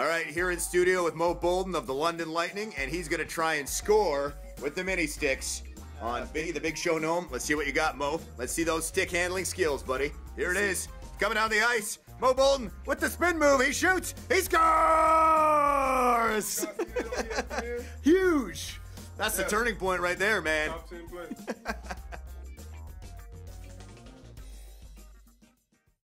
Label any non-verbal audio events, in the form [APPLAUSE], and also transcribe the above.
All right, here in studio with Mo Bolden of the London Lightning, and he's going to try and score with the mini sticks on Biggie the Big Show Gnome. Let's see what you got, Mo. Let's see those stick handling skills, buddy. Here it is. Coming down the ice. Mo Bolden with the spin move. He shoots. He scores! [LAUGHS] Huge. That's the turning point right there, man.